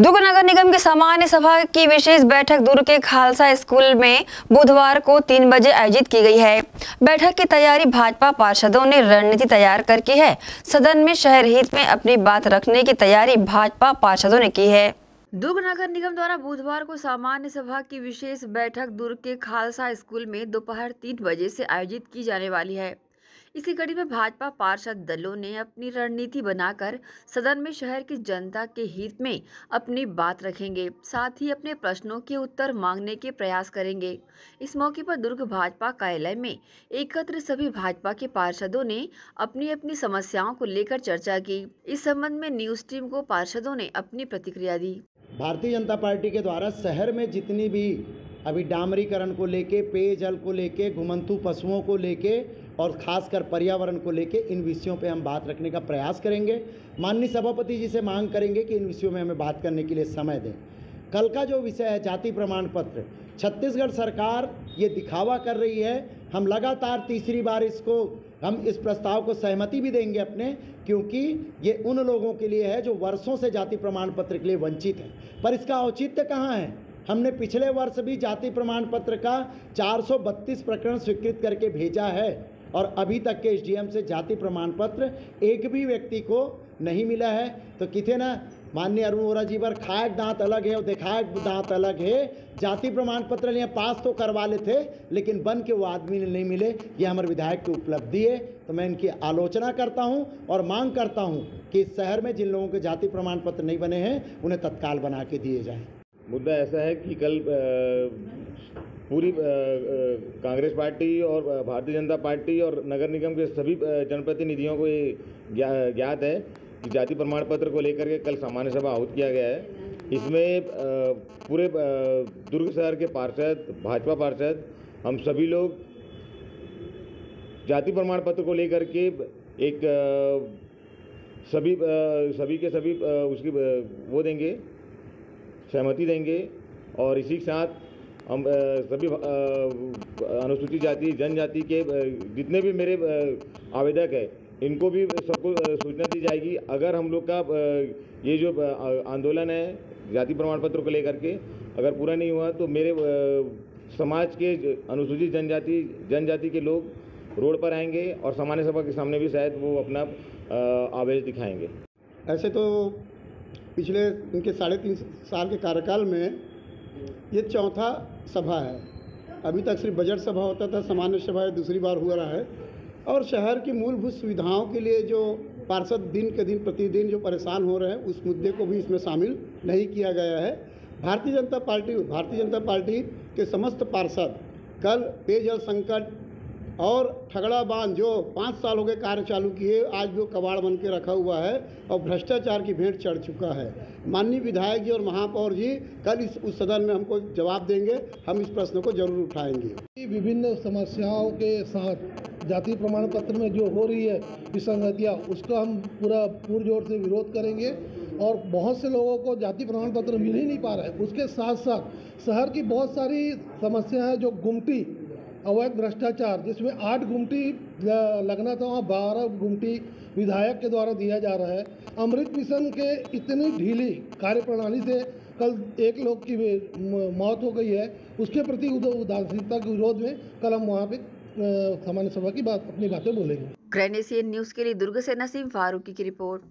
दुर्ग नगर निगम की सामान्य सभा की विशेष बैठक दुर्ग के खालसा स्कूल में बुधवार को तीन बजे आयोजित की गई है। बैठक की तैयारी भाजपा पार्षदों ने रणनीति तैयार कर की है। सदन में शहर हित में अपनी बात रखने की तैयारी भाजपा पार्षदों ने की है। दुर्ग नगर निगम द्वारा बुधवार को सामान्य सभा की विशेष बैठक दुर्ग के खालसा स्कूल में दोपहर तीन बजे से आयोजित की जाने वाली है। इसी कड़ी में भाजपा पार्षद दलों ने अपनी रणनीति बनाकर सदन में शहर की जनता के हित में अपनी बात रखेंगे, साथ ही अपने प्रश्नों के उत्तर मांगने के प्रयास करेंगे। इस मौके पर दुर्ग भाजपा कार्यालय में एकत्र सभी भाजपा के पार्षदों ने अपनी अपनी समस्याओं को लेकर चर्चा की। इस संबंध में न्यूज़ टीम को पार्षदों ने अपनी प्रतिक्रिया दी। भारतीय जनता पार्टी के द्वारा शहर में जितनी भी अभी डामरीकरण को लेके, पेयजल को लेके, घुमंतु पशुओं को लेके और खासकर पर्यावरण को लेके इन विषयों पे हम बात रखने का प्रयास करेंगे। माननीय सभापति जी से मांग करेंगे कि इन विषयों में हमें बात करने के लिए समय दें। कल का जो विषय है, जाति प्रमाण पत्र, छत्तीसगढ़ सरकार ये दिखावा कर रही है। हम लगातार तीसरी बार इसको, हम इस प्रस्ताव को सहमति भी देंगे अपने, क्योंकि ये उन लोगों के लिए है जो वर्षों से जाति प्रमाण पत्र के लिए वंचित हैं। पर इसका औचित्य कहाँ है? हमने पिछले वर्ष भी जाति प्रमाण पत्र का 432 प्रकरण स्वीकृत करके भेजा है और अभी तक के एसडीएम से जाति प्रमाण पत्र एक भी व्यक्ति को नहीं मिला है। तो किथे ना, माननीय अरुण वोरा जी पर खायक दांत अलग है और दिखायक दांत अलग है। जाति प्रमाण पत्र लिए पास तो करवा ले थे लेकिन बन के वो आदमी ने नहीं मिले। ये हमारे विधायक की उपलब्धि है। तो मैं इनकी आलोचना करता हूँ और मांग करता हूँ कि इस शहर में जिन लोगों के जाति प्रमाण पत्र नहीं बने हैं, उन्हें तत्काल बना के दिए जाएँ। मुद्दा ऐसा है कि कल पूरी कांग्रेस पार्टी और भारतीय जनता पार्टी और नगर निगम के सभी जनप्रतिनिधियों को ये ज्ञात है कि जाति प्रमाण पत्र को लेकर के कल सामान्य सभा आहूत किया गया है। इसमें पूरे दुर्ग शहर के पार्षद, भाजपा पार्षद, हम सभी लोग जाति प्रमाण पत्र को लेकर के एक सभी सभी के सभी उसकी वो देंगे। सहमति देंगे और इसी के साथ हम सभी अनुसूचित जाति, जनजाति के जितने भी मेरे आवेदक हैं, इनको भी सबको सूचना दी जाएगी। अगर हम लोग का ये जो आंदोलन है जाति प्रमाण पत्र को लेकर के अगर पूरा नहीं हुआ तो मेरे समाज के अनुसूचित जनजाति जनजाति के लोग रोड पर आएँगे और सामान्य सभा के सामने भी शायद वो अपना आवेश दिखाएँगे। ऐसे तो पिछले उनके साढ़े तीन साल के कार्यकाल में ये चौथा सभा है। अभी तक सिर्फ़ बजट सभा होता था, सामान्य सभा दूसरी बार हुआ रहा है। और शहर की मूलभूत सुविधाओं के लिए जो पार्षद दिन के दिन, प्रतिदिन जो परेशान हो रहे हैं, उस मुद्दे को भी इसमें शामिल नहीं किया गया है। भारतीय जनता पार्टी, भारतीय जनता पार्टी के समस्त पार्षद कल पेयजल संकट और ठगड़ा बाँध जो पाँच साल हो गए कार्य चालू किए, आज जो कबाड़ बन के रखा हुआ है और भ्रष्टाचार की भेंट चढ़ चुका है। माननीय विधायक जी और महापौर जी कल इस, उस सदन में हमको जवाब देंगे, हम इस प्रश्न को ज़रूर उठाएँगे। विभिन्न समस्याओं के साथ जाति प्रमाण पत्र में जो हो रही है विसंगतियाँ उसका हम पूरा पुरजोर से विरोध करेंगे और बहुत से लोगों को जाति प्रमाण पत्र मिल ही नहीं पा रहा है। उसके साथ साथ शहर की बहुत सारी समस्या है, जो गुमटी अवैध भ्रष्टाचार, जिसमें आठ गुमटी लगना था वहाँ बारह गुमटी विधायक के द्वारा दिया जा रहा है। अमृत मिशन के इतनी ढीली कार्यप्रणाली से कल एक लोग की मौत हो गई है। उसके प्रति उदासीनता के विरोध में कल हम वहाँ पे सामान्य सभा की बात, अपनी बातें बोलेंगे। ग्रैनेसियन न्यूज़ के लिए दुर्ग से नसीम फारूकी की रिपोर्ट।